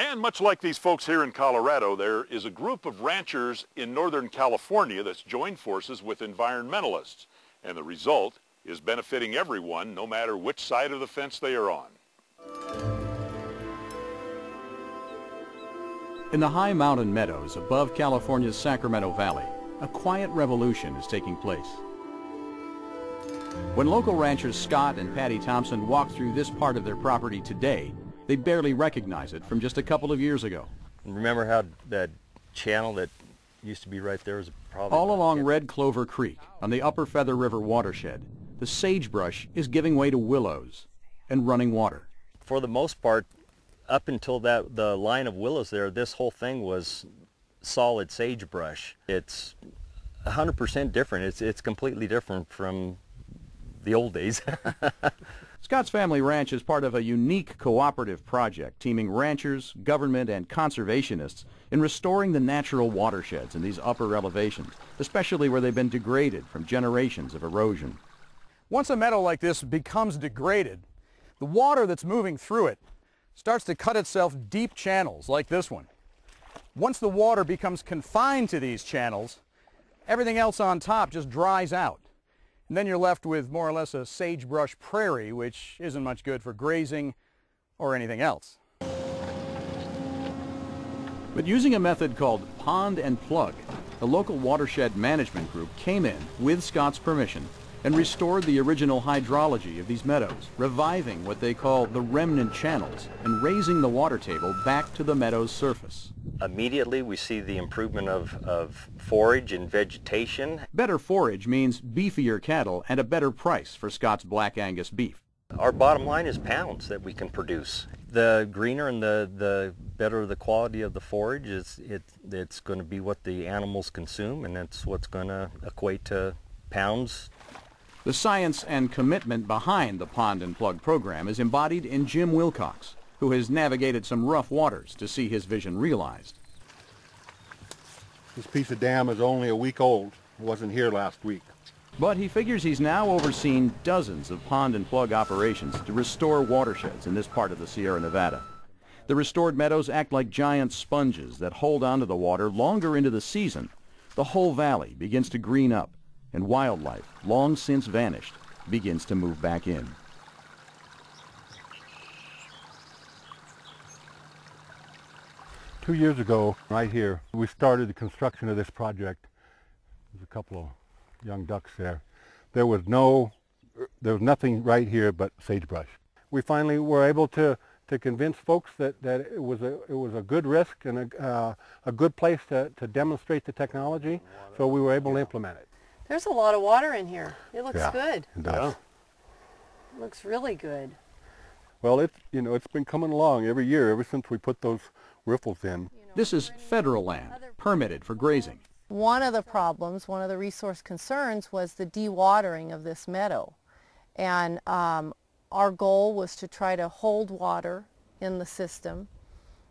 And much like these folks here in Colorado, there is a group of ranchers in Northern California that's joined forces with environmentalists. And the result is benefiting everyone, no matter which side of the fence they are on. In the high mountain meadows above California's Sacramento Valley, a quiet revolution is taking place. When local ranchers Scott and Patty Thompson walk through this part of their property today, they barely recognize it from just a couple of years ago. Remember how that channel that used to be right there was probably... All along Red Clover Creek, on the Upper Feather River watershed, the sagebrush is giving way to willows and running water. For the most part, up until that the line of willows there, this whole thing was solid sagebrush. It's 100% different. It's, it's completely different from the old days. Scott's Family Ranch is part of a unique cooperative project teaming ranchers, government, and conservationists in restoring the natural watersheds in these upper elevations, especially where they've been degraded from generations of erosion. Once a meadow like this becomes degraded, the water that's moving through it starts to cut itself deep channels like this one. Once the water becomes confined to these channels, everything else on top just dries out. And then you're left with more or less a sagebrush prairie, which isn't much good for grazing or anything else. But using a method called pond and plug, the local watershed management group came in, with Scott's permission, and restored the original hydrology of these meadows, reviving what they call the remnant channels and raising the water table back to the meadow's surface. Immediately we see the improvement of, of forage and vegetation. Better forage means beefier cattle and a better price for Scott's Black Angus beef. Our bottom line is pounds that we can produce. The greener and the, the better the quality of the forage is it, it's going to be what the animals consume and that's what's going to equate to pounds the science and commitment behind the Pond and Plug program is embodied in Jim Wilcox, who has navigated some rough waters to see his vision realized. This piece of dam is only a week old. It wasn't here last week. But he figures he's now overseen dozens of pond and plug operations to restore watersheds in this part of the Sierra Nevada. The restored meadows act like giant sponges that hold onto the water longer into the season. The whole valley begins to green up, and wildlife, long since vanished, begins to move back in. Two years ago, right here, we started the construction of this project. There's a couple of young ducks there. There was no, there was nothing right here but sagebrush. We finally were able to to convince folks that, that it was a it was a good risk and a, uh, a good place to, to demonstrate the technology, so we were able to implement it. There's a lot of water in here. It looks yeah, good. It does. It looks really good. Well, it's you know it's been coming along every year ever since we put those riffles in. This is federal land, permitted for grazing. One of the problems, one of the resource concerns was the dewatering of this meadow. And um, our goal was to try to hold water in the system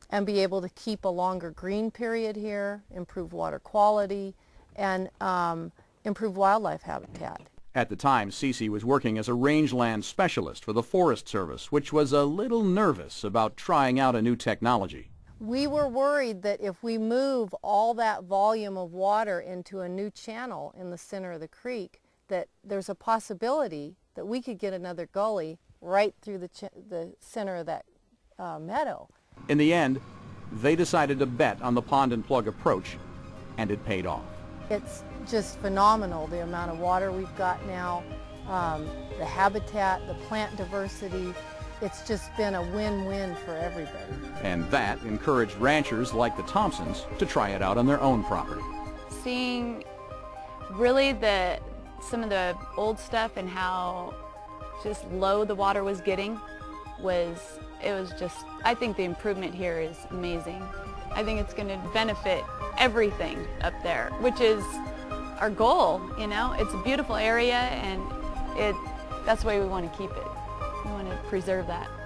and be able to keep a longer green period here, improve water quality, and um, improve wildlife habitat. At the time, Cece was working as a rangeland specialist for the Forest Service, which was a little nervous about trying out a new technology. We were worried that if we move all that volume of water into a new channel in the center of the creek, that there's a possibility that we could get another gully right through the, the center of that uh, meadow. In the end, they decided to bet on the pond and plug approach, and it paid off. It's just phenomenal, the amount of water we've got now, um, the habitat, the plant diversity. It's just been a win-win for everybody. And that encouraged ranchers like the Thompsons to try it out on their own property. Seeing really the some of the old stuff and how just low the water was getting was, it was just, I think the improvement here is amazing. I think it's going to benefit everything up there, which is our goal, you know. It's a beautiful area and it, that's the way we want to keep it. We want to preserve that.